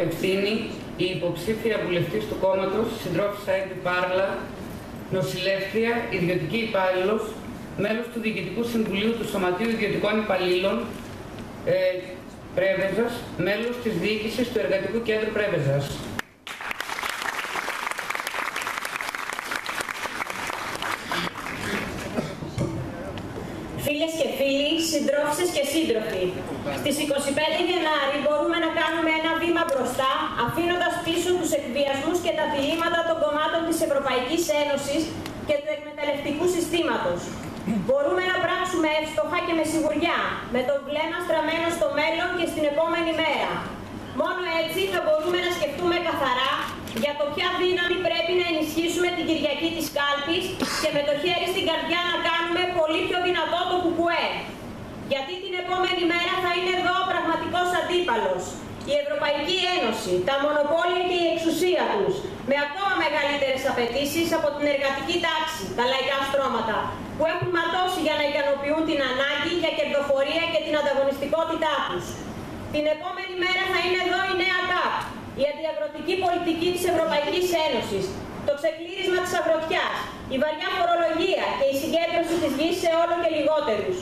Ευθύνη, η υποψήφια βουλευτής του κόμματος, συντρόφισσα Εύη Πάρλα, νοσηλεύτρια, ιδιωτική υπάλληλος, μέλος του Διοικητικού Συμβουλίου του Σωματείου Ιδιωτικών Υπαλλήλων ε, Πρέβεζας, μέλος της διοίκησης του Εργατικού Κέντρου Πρέβεζας. Φίλες και φίλοι, συντρόφισσες και σύντροφοι, στις 25 Γενάρη μπορούμε να κάνουμε ένα βήμα μπροστά, αφήνοντας πίσω τους εκβιασμούς και τα διλήμματα των κομμάτων της Ευρωπαϊκής Ένωσης και του εκμεταλλευτικού συστήματος. Μπορούμε να πράξουμε εύστοχα και με σιγουριά, με το βλέμμα στραμμένο στο μέλλον και στην επόμενη μέρα. Μόνο έτσι θα μπορούμε να σκεφτούμε καθαρά για το ποια δύναμη πρέπει να ενισχύσουμε την Κυριακή της Κάλπης και με το χέρι στην καρδιά να κάνουμε πολύ πιο δυνατό το κουκουέ. Γιατί την επόμενη μέρα θα είναι εδώ ο πραγματικός αντίπαλος. Η Ευρωπαϊκή Ένωση, τα μονοπόλια και η εξουσία τους, με ακόμα μεγαλύτερες απαιτήσεις από την εργατική τάξη, τα λαϊκά στρώματα, που έχουν ματώσει για να ικανοποιούν την ανάγκη για κερδοφορία και την ανταγωνιστικότητά τους. Την επόμενη μέρα θα είναι εδώ η νέα ΚΑΠ, η αντιαγροτική πολιτική της Ευρωπαϊκής Ένωσης, το ξεκλήρισμα της αγροτιάς, η βαριά φορολογία και η συγκέντρωση της γης σε όλο και λιγότερους.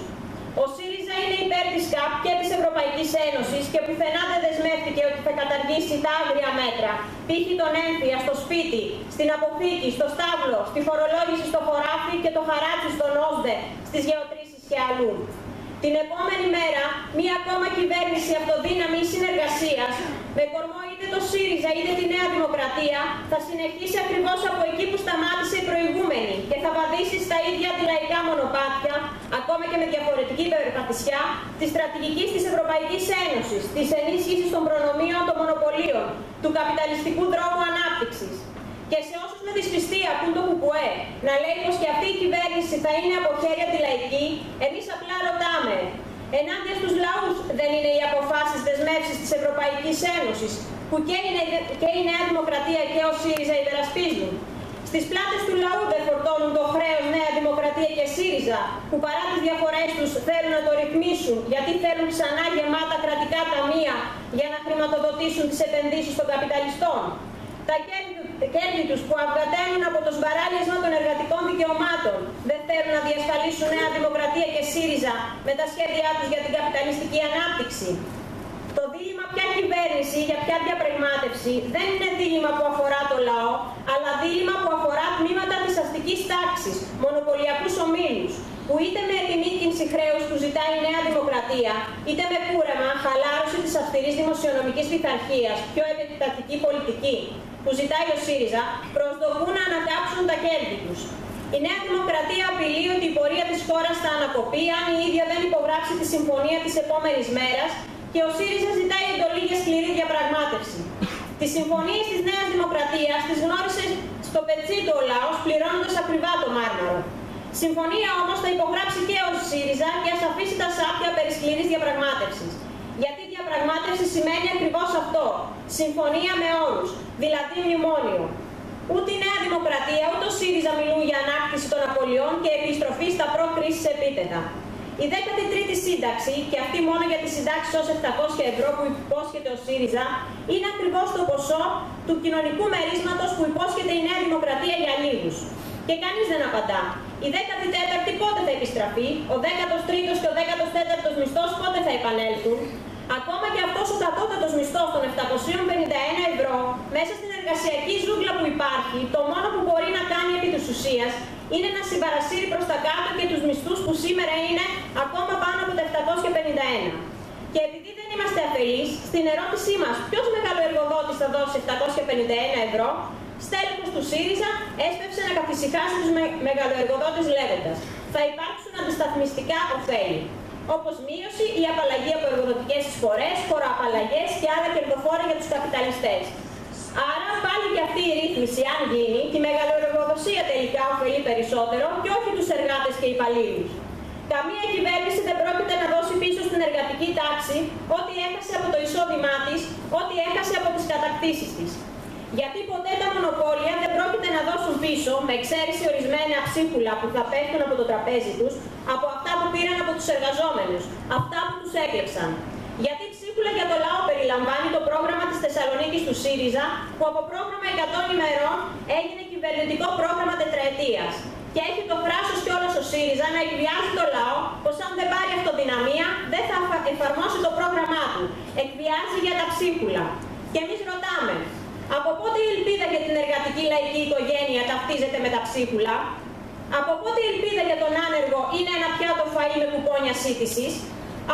Ο ΣΥΡΙΖΑ είναι υπέρ της ΚΑΠ και της Ευρωπαϊκής Ένωσης και πουθενά δεν δεσμεύτηκε ότι θα καταργήσει τα άγρια μέτρα, π.χ. τον έμφυα στο σπίτι, στην αποθήκη, στο στάβλο, στη φορολόγηση στο χωράφι και το χαράτσι στον ΩΣΔΕ, στις γεωτρήσεις και αλλού. Την επόμενη μέρα, μία ακόμα κυβέρνηση αυτοδύναμη συνεργασίας, με κορμό είτε το ΣΥΡΙΖΑ είτε τη Νέα Δημοκρατία, θα συνεχίσει ακριβώς από εκεί που σταμάτησε η προηγούμενη και θα βαδίσει στα ίδια αντιλαϊκά μονοπάτια, ακόμα και με διαφορετική περπατησιά, τη στρατηγική της Ευρωπαϊκής Ένωσης, της ενίσχυσης των προνομίων των μονοπωλίων, του καπιταλιστικού δρόμου ανάπτυξης. Και σε όσους με δυσπιστία ακούν το κουκουέ να λέει πως και αυτή η κυβέρνηση θα είναι από χέρια τη λαϊκή, εμείς απλά ρωτάμε. Ενάντια στους λαούς δεν είναι οι αποφάσεις δεσμεύσεις της Ευρωπαϊκής Ένωσης, που και η, και η Νέα Δημοκρατία και ο ΣΥΡΙΖΑ υπερασπίζουν. Στις πλάτες του λαού δεν φορτώνουν το χρέος Νέα Δημοκρατία και ΣΥΡΙΖΑ, που παρά τις διαφορές τους θέλουν να το ρυθμίσουν, γιατί θέλουν ξανά γεμάτα κρατικά ταμεία για να χρηματοδοτήσουν τις επενδύσεις των καπιταλιστών. Τα κέρδη τους που αυγαταίνουν από το σβαράλιασμα των εργατικών δικαιωμάτων δεν θέλουν να διασφαλίσουν Νέα Δημοκρατία και ΣΥΡΙΖΑ με τα σχέδιά τους για την καπιταλιστική ανάπτυξη. Το δίλημα ποια κυβέρνηση για ποια διαπραγμάτευση δεν είναι δίλημα που αφορά το λαό, αλλά δίλημα που αφορά τμήματα της αστικής τάξης, μονοπωλιακούς ομίλους, που είτε με επιμήκυνση χρέους που ζητάει η Νέα Δημοκρατία, είτε με κούρεμα, χαλάρωση της αυστηρής δημοσιονομικής πειθαρχίας, πιο επιτακτική πολιτική, που ζητάει ο ΣΥΡΙΖΑ, προσδοκούν να ανακάψουν τα κέρδη τους. Η Νέα Δημοκρατία απειλεί ότι η πορεία της χώρας θα ανακοπεί αν η ίδια δεν υπογράψει τη συμφωνία της επόμενης μέρας και ο ΣΥΡΙΖΑ ζητάει εντολή για σκληρή διαπραγμάτευση. Τις συμφωνίες της Νέας Δημοκρατίας τις γνώρισε στο πετσί του ο λαός πληρώνοντας ακριβά το μάρμαρο. Συμφωνία όμως θα υπογράψει και ο ΣΥΡΙΖΑ και α αφήσει τα σάπια περί σκληρής διαπραγμάτευσης. Γιατί διαπραγμάτευση σημαίνει ακριβώς αυτό. Συμφωνία με όρους, δηλαδή μνημόνιο. Ούτε η Νέα Δημοκρατία ούτε ο ΣΥΡΙΖΑ μιλούν για ανάκτηση των απολειών και επιστροφή στα προ-κρίσης επίπεδα. Η 13η σύνταξη, και αυτή μόνο για τις συντάξεις ως 700 ευρώ που υπόσχεται ο ΣΥΡΙΖΑ, είναι ακριβώς το ποσό του κοινωνικού μερίσματος που υπόσχεται η Νέα Δημοκρατία για λίγους. Και κανείς δεν απαντά. Η 14η πότε θα επιστραφεί, ο 13ο και ο 14ο μισθός πότε θα επανέλθουν. Ακόμα και αυτός ο κατώτατος μισθός των 751 ευρώ, μέσα στην εργασιακή ζούγκλα που υπάρχει, το μόνο που μπορεί να κάνει επί της ουσίας είναι να συμπαρασύρει προς τα κάτω και τους μισθούς που σήμερα είναι ακόμα πάνω από τα 751. Και επειδή δεν είμαστε αφελείς, στην ερώτησή μας ποιος μεγαλοεργοδότης θα δώσει 751 ευρώ, στέλεχο του ΣΥΡΙΖΑ έσπευσε να καθησυχάσει τους με μεγαλοεργοδότες λέγοντας: Θα υπάρξουν αντισταθμιστικά ωφέλη. Όπως μείωση ή απαλλαγή από εργοδοτικές εισφορές, φοροαπαλλαγές και άλλα κερδοφόρα για τους καπιταλιστές. Άρα πάλι και αυτή η ρύθμιση, αν γίνει, τη μεγαλοεργοδοσία τελικά ωφελεί περισσότερο και όχι τους εργάτες και υπαλλήλους. Καμία κυβέρνηση δεν πρόκειται να δώσει πίσω στην εργατική τάξη ό,τι έχασε από το εισόδημά της, ό,τι έχασε από τις κατακτήσεις της. Γιατί ποτέ τα μονοπόλια δεν πρόκειται να δώσουν πίσω, με εξαίρεση ορισμένα ψίχουλα που θα πέφτουν από το τραπέζι τους, από αυτά που πήραν από τους εργαζόμενους, αυτά που τους έκλεψαν. Γιατί ψίχουλα για το λαό περιλαμβάνει το πρόγραμμα της Θεσσαλονίκης του ΣΥΡΙΖΑ, που από πρόγραμμα 100 ημερών έγινε κυβερνητικό πρόγραμμα τετραετίας. Και έχει το θράσος και όλος ο ΣΥΡΙΖΑ να εκβιάζει το λαό πως αν δεν πάρει αυτοδυναμία δεν θα εφαρμόσει το πρόγραμμά του. Εκβιάζει για τα ψίχουλα. Και εμείς ρωτάμε, από πότε η ελπίδα για την εργατική λαϊκή οικογένεια ταυτίζεται με τα ψίχουλα, από πότε η ελπίδα για τον άνεργο είναι ένα πιάτο φαΐ με κουπόνια σύντησης,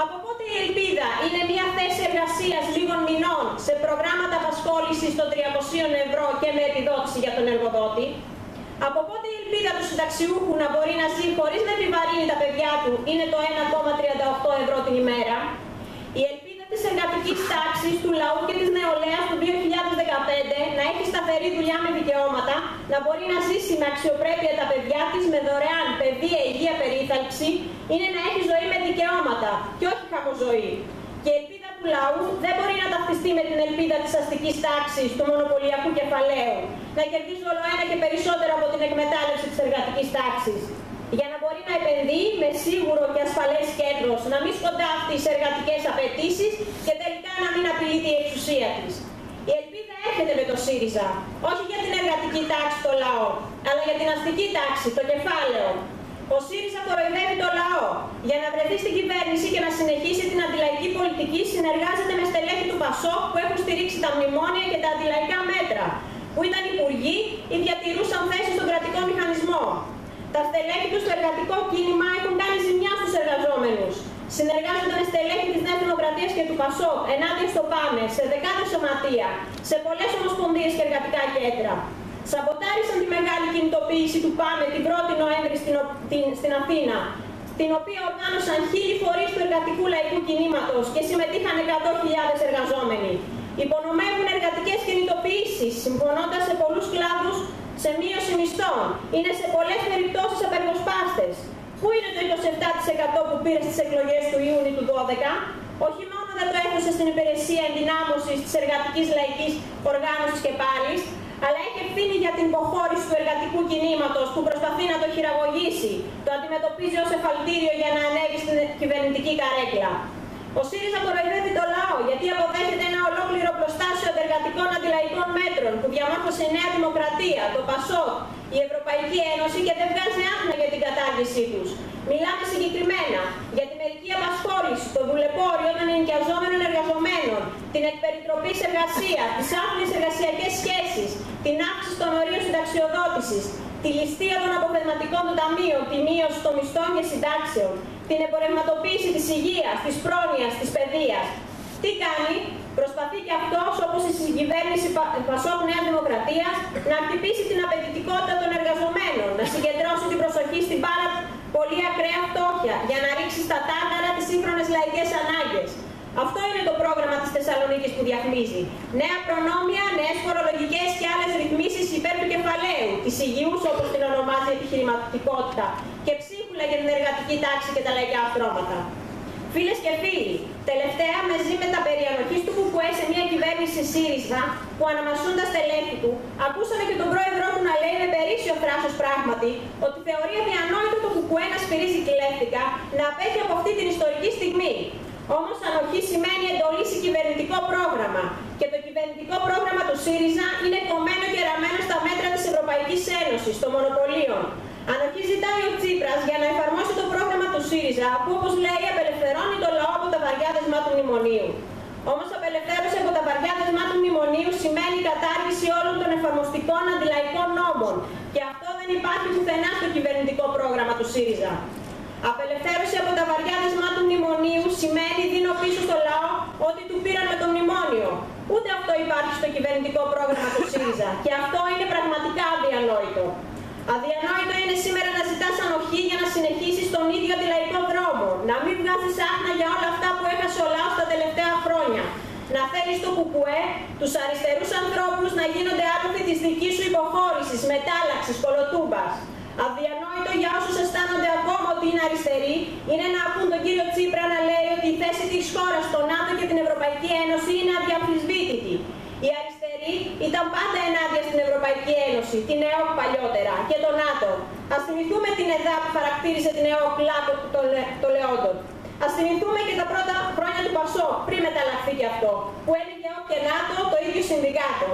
από πότε η ελπίδα είναι μια θέση εργασίας λίγων μηνών σε προγράμματα απασχόλησης των 300 ευρώ και με επιδότηση για τον εργοδότη, από πότε η ελπίδα του συνταξιούχου να μπορεί να ζει χωρίς να επιβαρύνει τα παιδιά του είναι το 1,38 ευρώ την ημέρα, η ελπίδα της εργατικής τάξης, του λαού και της νεολαίας του 2015 να έχει σταθερή δουλειά με δικαιώματα, να μπορεί να ζήσει με αξιοπρέπεια τα παιδιά της με δωρεάν παιδεία, υγεία, περίθαλψη, είναι να έχει ζωή με δικαιώματα και όχι χαμοζωή. Και η ελπίδα του λαού δεν μπορεί να ταυτιστεί με την ελπίδα της αστικής τάξης, του μονοπωλιακού κεφαλαίου, να κερδίζει όλο ένα και περισσότερο από την εκμετάλλευση της εργατικής τάξης. Για να μπορεί να επενδύει με σίγουρο και ασφαλές κέντρο, να μην σκοντάφτει σε εργατικές απαιτήσεις και τελικά να μην απειλείται η εξουσία της. Η ελπίδα έρχεται με το ΣΥΡΙΖΑ, όχι για την εργατική τάξη, το λαό, αλλά για την αστική τάξη, το κεφάλαιο. Ο ΣΥΡΙΖΑ κοροϊδεύει το λαό. Για να βρεθεί στην κυβέρνηση και να συνεχίσει την αντιλαϊκή πολιτική, συνεργάζεται με στελέχη του ΠΑΣΟΚ που έχουν στηρίξει τα μνημόνια και τα αντιλαϊκά μέτρα, που ήταν υπουργοί ή διατηρούσαν θέσεις στον κρατικό μηχανισμό. Τα στελέχη τους στο εργατικό κίνημα έχουν κάνει ζημιά στους εργαζόμενους. Συνεργάζονται με στελέχη της Νέας Δημοκρατίας και του ΠΑΣΟΚ ενάντια στο ΠΑΜΕ, σε δεκάδες σωματεία, σε πολλές ομοσπονδίες και εργατικά κέντρα. Σαμποτάρισαν τη μεγάλη κινητοποίηση του ΠΑΜΕ την 1η Νοέμβρη στην, την, στην Αθήνα, την οποία οργάνωσαν χίλιοι φορείς του εργατικού λαϊκού κινήματος και συμμετείχαν 100.000 εργαζόμενοι. Υπονομεύουν εργατικές κινητοποιήσεις, συμφωνώντας σε πολλούς κλάδους σε μείωση μισθών. Είναι σε πολλές περιπτώσεις απεργοσπάστες. Πού είναι το 27% που πήρε στις εκλογές του Ιούνιου του 2012, όχι μόνο δεν το έδωσε στην υπηρεσία ενδυνάμωσης της εργατικής λαϊκής οργάνωσης και πάλι, αλλά έχει ευθύνη για την υποχώρηση του εργατικού κινήματος που προσπαθεί να το χειραγωγήσει. Το αντιμετωπίζει ως εφαλτήριο για να ανέβει στην κυβερνητική καρέκλα. Ο ΣΥΡΙΖΑ κοροϊδεύει το λαό γιατί αποδέχεται ένα ολόκληρο προστάσιο εργατικών αντιλαϊκών μέτρων που διαμόρφωσε η Νέα Δημοκρατία, το ΠΑΣΟΚ, η Ευρωπαϊκή Ένωση και δεν βγάζει άχνα για την κατάργησή τους. Μιλάμε συγκεκριμένα για τη μερική απασχόληση, το δουλεπόριο των ενοικιαζόμενων εργαζομένων, την εκπεριτροπή εργασία, τις άφηνε εργασιακές σχέσεις, την αύξηση των ορίων συνταξιοδότησης, τη ληστεία των αποφευματικών των ταμείων, τη μείωση των μισθών και συντάξεων, την εμπορευματοποίηση της υγείας, της πρόνοιας, της παιδείας. Τι κάνει, προσπαθεί και αυτός, όπως η συγκυβέρνηση Πασόκ Νέα Δημοκρατία, να χτυπήσει την απαιτητικότητα των εργαζομένων, να συγκεντρώσει την προσοχή στην πάρα πολύ ακραία φτώχεια, για να ρίξει στα τάγαρα τις σύγχρονες λαϊκές ανάγκες. Αυτό είναι το πρόγραμμα της Θεσσαλονίκης που διαφημίζει. Νέα προνόμια, νέες φορολογικές και άλλες ρυθμίσεις υπέρ του κεφαλαίου, της υγιούς όπως την ονομάζει επιχειρηματικότητα και ψίχουλα για την εργατική τάξη και τα λαϊκά αυτρώματα. Φίλες και φίλοι, τελευταία μαζί με τα περιανοχής του Κουκουέ σε μια κυβέρνηση ΣΥΡΙΖΑ που αναμασούν τα στελέχη του, ακούσαμε και τον πρόεδρό του να λέει με περίσσιο θράσος πράγματι ότι θεωρεί αδιανόητο το Κουκουέ να σφυρίζει κλέφτικα να απέχει από αυτή την ιστορική στιγμή. Όμως ανοχή σημαίνει εντολή σε κυβερνητικό πρόγραμμα. Και το κυβερνητικό πρόγραμμα του ΣΥΡΙΖΑ είναι κομμένο και ραμμένο στα μέτρα της Ευρωπαϊκής Ένωσης, των μονοπωλίων. Ανοχή ζητάει ο Τσίπρας για να εφαρμόσει το πρόγραμμα του ΣΥΡΙΖΑ, που όπως λέει απελευθερώνει το λαό από τα βαριά δεσμά του μνημονίου. Όμως απελευθέρωση από τα βαριά δεσμά του μνημονίου σημαίνει κατάργηση όλων των εφαρμοστικών αντιλαϊκών νόμων. Και αυτό δεν υπάρχει πουθενά στο κυβερνητικό πρόγραμμα του ΣΥΡΙΖΑ. Απελευθέρωση από τα βαριά δεσμά του μνημονίου σημαίνει δίνω πίσω στο λαό ότι του πήραν με το μνημόνιο. Ούτε αυτό υπάρχει στο κυβερνητικό πρόγραμμα του ΣΥΡΙΖΑ. Και αυτό είναι πραγματικά αδιανόητο. Αδιανόητο είναι σήμερα να ζητάς ανοχή για να συνεχίσεις τον ίδιο αντιλαϊκό δρόμο. Να μην βγάζεις άχνα για όλα αυτά που έχασε ο λαός τα τελευταία χρόνια. Να θέλεις το κουκουέ, τους αριστερούς ανθρώπους να γίνονται άτομοι της δικής σου υποχώρησης, μετάλλαξης, κολοτούμπας. Αδιανόητο για όσους αισθάνονται ακόμα ότι είναι αριστεροί είναι να ακούν τον κύριο Τσίπρα να λέει ότι η θέση της χώρας στο ΝΑΤΟ και την Ευρωπαϊκή Ένωση είναι αδιαφυσβήτητη. Οι αριστεροί ήταν πάντα ενάντια στην Ευρωπαϊκή Ένωση, την ΕΟΚ παλιότερα και το ΝΑΤΟ. Α θυμηθούμε την ΕΔΑ που χαρακτήρισε την ΕΟΚ λάθο των Λεόντων. Α θυμηθούμε και τα πρώτα χρόνια του Πασό, πριν μεταλλαχθεί και αυτό, που έλεγε ΕΟΚ και ΝΑΤΟ το ίδιο συνδικάτο.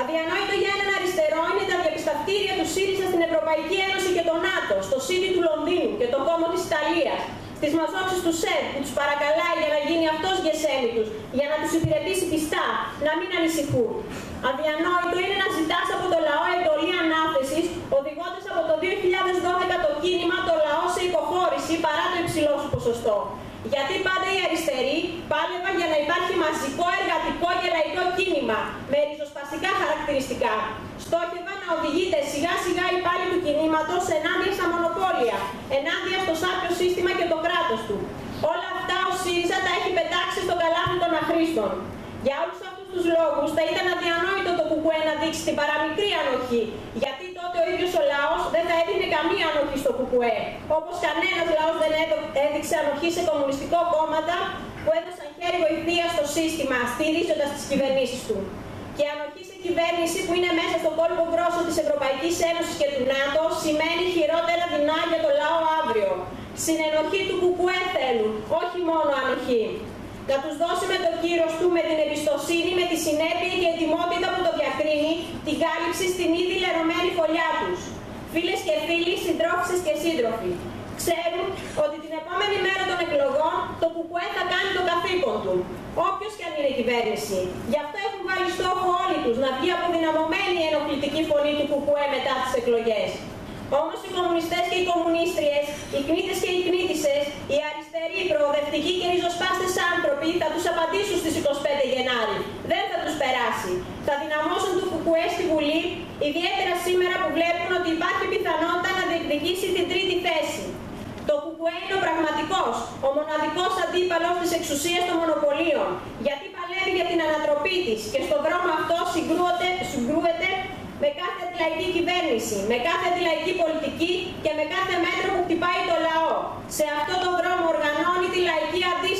Αδιανόητο για έναν αριστερό είναι τα διαπισταυτήρια του ΣΥΡΙΖΑ στην Ευρωπαϊκή Ένωση και το ΝΑΤΟ, στο ΣΥΡΙ του Λονδίνου και το κόμμα της Ιταλίας, στις μαζόξεις του ΣΕΒ που τους παρακαλάει για να γίνει αυτός γεσέμι τους, για να τους υπηρετήσει πιστά, να μην ανησυχούν. Αδιανόητο είναι να ζητάς από το λαό εντολή ανάθεσης, οδηγώντας από το 2012 το κίνημα το λαό σε υποχώρηση παρά το υψηλό σου ποσοστό. Γιατί πάντα οι αριστεροί πάλευαν για να υπάρχει μαζικό εργατικό και λαϊκό κίνημα με ριζοσπαστικά χαρακτηριστικά. Στόχευαν να οδηγείται σιγά σιγά η πάλη του κινήματος ενάντια στα μονοπόλια, ενάντια στο σάπιο σύστημα και το κράτος του. Όλα αυτά ο ΣΥΡΙΖΑ τα έχει πετάξει στο καλάθι των αχρήστων. Για όλους αυτού τους λόγους θα ήταν αδιανόητο το κουκουέ να δείξει την παραμικρή ανοχή, γιατί τότε ο ίδιος ο λαός δεν θα έδινε καμία ανοχή στο κουκουέ. Όπως κανένας λαός δεν έδειξε ανοχή σε κομμουνιστικό κόμματα που έδωσαν χέρι βοηθεία στο σύστημα, στηρίζοντας τις κυβερνήσεις του. Και ανοχή σε κυβέρνηση που είναι μέσα στο κόλπο γκρόσο της Ευρωπαϊκής Ένωσης και του ΝΑΤΟ σημαίνει χειρότερα δεινά για το λαό αύριο. Συνενοχή του κουκουέ θέλουν, όχι μόνο ανοχή να τους δώσει με το κύρος του, με την εμπιστοσύνη, με τη συνέπεια και ετοιμότητα που το διακρίνει, την κάλυψη στην ήδη λερωμένη φωλιά τους. Φίλες και φίλοι, συντρόφισσες και σύντροφοι, ξέρουν ότι την επόμενη μέρα των εκλογών το ΚΚΕ θα κάνει το καθήκον του. Όποιος και αν είναι κυβέρνηση. Γι' αυτό έχουν βάλει στόχο όλοι τους να βγει αποδυναμωμένη η ενοχλητική φωνή του ΚΚΕ μετά τις εκλογές. Όμως οι κομμουνιστές και οι κομμουνίστριες, οι κνήτες και οι κνήτησε, οι αριστεροί, οι προοδευτικοί και ριζοσπάστες άνθρωποι θα τους απαντήσουν στις 25 Γενάρη. Δεν θα τους περάσει. Θα δυναμώσουν του Κουκουέ στη Βουλή, ιδιαίτερα σήμερα που βλέπουν ότι υπάρχει πιθανότητα να διεκδικήσει την τρίτη θέση. Το Κουκουέ είναι ο πραγματικός, ο μοναδικός αντίπαλος της εξουσίας των μονοπωλίων, γιατί παλεύει για την ανατροπή της και στον δρόμο αυτό συγκρούεται με κάθε αντιλαϊκή κυβέρνηση, με κάθε αντιλαϊκή πολιτική και με κάθε μέτρο που χτυπάει το λαό. Σε αυτό το δρόμο οργανώνει τη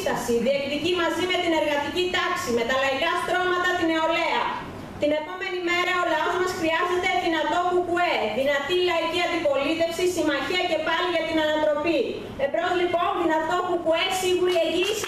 λαϊκή αντίσταση, διεκδικεί μαζί με την εργατική τάξη, με τα λαϊκά στρώματα την νεολαία. Την επόμενη μέρα ο λαός μας χρειάζεται δυνατό κουκουέ, δυνατή λαϊκή αντιπολίτευση, συμμαχία και πάλι για την ανατροπή. Εμπρός λοιπόν δυνατό κουκουέ, σίγουρη εγγύηση